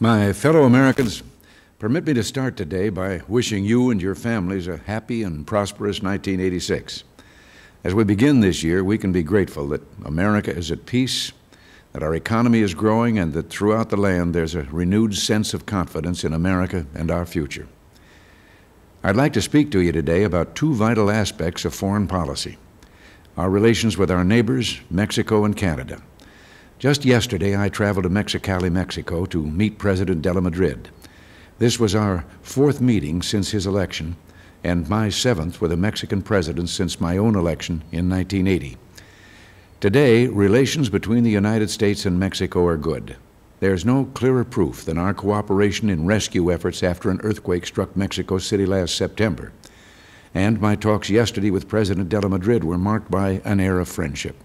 My fellow Americans, permit me to start today by wishing you and your families a happy and prosperous 1986. As we begin this year, we can be grateful that America is at peace, that our economy is growing, and that throughout the land there's a renewed sense of confidence in America and our future. I'd like to speak to you today about two vital aspects of foreign policy our relations with our neighbors, Mexico and Canada. Just yesterday, I traveled to Mexicali, Mexico to meet President de la Madrid. This was our fourth meeting since his election, and my seventh with a Mexican president since my own election in 1980. Today, relations between the United States and Mexico are good. There's no clearer proof than our cooperation in rescue efforts after an earthquake struck Mexico City last September. And my talks yesterday with President de la Madrid were marked by an air of friendship.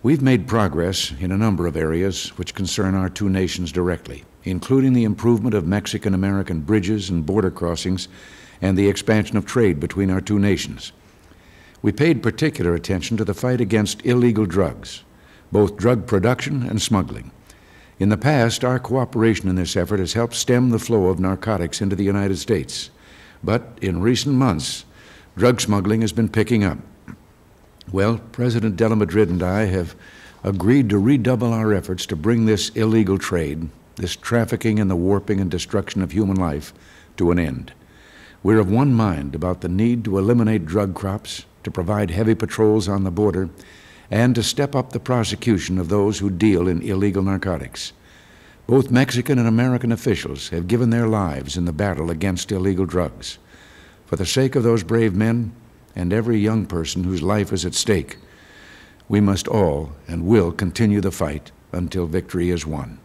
We've made progress in a number of areas which concern our two nations directly, including the improvement of Mexican American bridges and border crossings and the expansion of trade between our two nations. We paid particular attention to the fight against illegal drugs, both drug production and smuggling. In the past, our cooperation in this effort has helped stem the flow of narcotics into the United States. But in recent months, drug smuggling has been picking up. Well, President de la Madrid and I have agreed to redouble our efforts to bring this illegal trade, this trafficking and the warping and destruction of human life, to an end. We're of one mind about the need to eliminate drug crops, to provide heavy patrols on the border, and to step up the prosecution of those who deal in illegal narcotics. Both Mexican and American officials have given their lives in the battle against illegal drugs. For the sake of those brave men, and every young person whose life is at stake. We must all and will continue the fight until victory is won.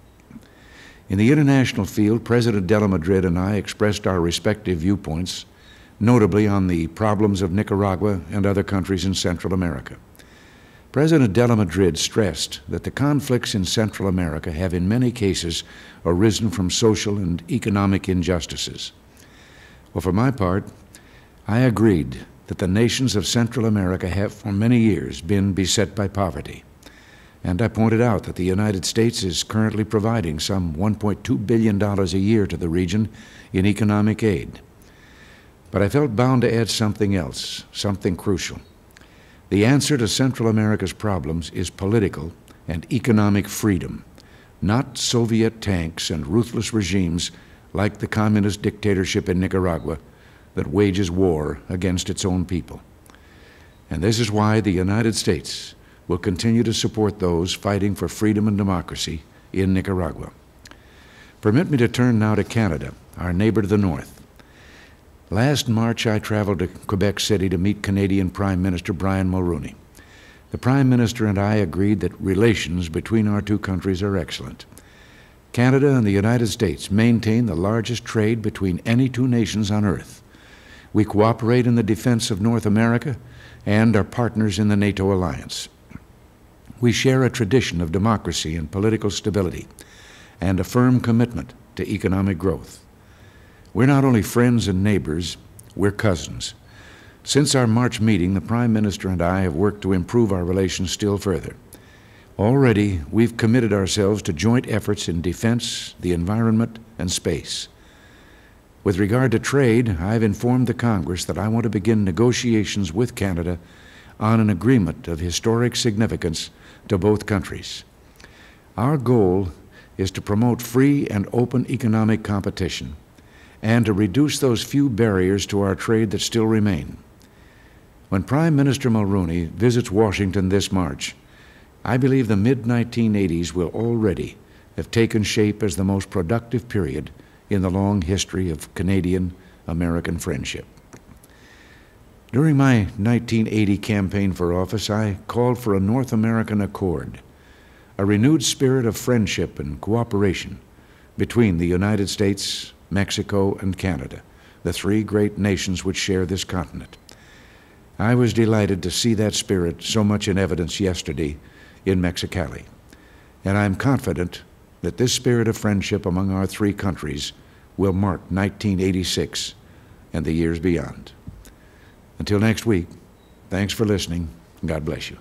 In the international field, President de la Madrid and I expressed our respective viewpoints, notably on the problems of Nicaragua and other countries in Central America. President de la Madrid stressed that the conflicts in Central America have in many cases arisen from social and economic injustices. Well, for my part, I agreed that the nations of Central America have for many years been beset by poverty. And I pointed out that the United States is currently providing some $1.2 billion a year to the region in economic aid. But I felt bound to add something else, something crucial. The answer to Central America's problems is political and economic freedom, not Soviet tanks and ruthless regimes like the communist dictatorship in Nicaragua that wages war against its own people. And this is why the United States will continue to support those fighting for freedom and democracy in Nicaragua. Permit me to turn now to Canada, our neighbor to the north. Last March, I traveled to Quebec City to meet Canadian Prime Minister Brian Mulroney. The Prime Minister and I agreed that relations between our two countries are excellent. Canada and the United States maintain the largest trade between any two nations on earth. We cooperate in the defense of North America and are partners in the NATO alliance. We share a tradition of democracy and political stability and a firm commitment to economic growth. We're not only friends and neighbors, we're cousins. Since our March meeting, the Prime Minister and I have worked to improve our relations still further. Already, we've committed ourselves to joint efforts in defense, the environment, and space. With regard to trade, I've informed the Congress that I want to begin negotiations with Canada on an agreement of historic significance to both countries. Our goal is to promote free and open economic competition and to reduce those few barriers to our trade that still remain. When Prime Minister Mulroney visits Washington this March, I believe the mid 1980s will already have taken shape as the most productive period in the long history of Canadian American friendship. During my 1980 campaign for office, I called for a North American Accord, a renewed spirit of friendship and cooperation between the United States, Mexico, and Canada, the three great nations which share this continent. I was delighted to see that spirit so much in evidence yesterday in Mexicali, and I'm confident that this spirit of friendship among our three countries will mark 1986 and the years beyond. Until next week, thanks for listening. God bless you.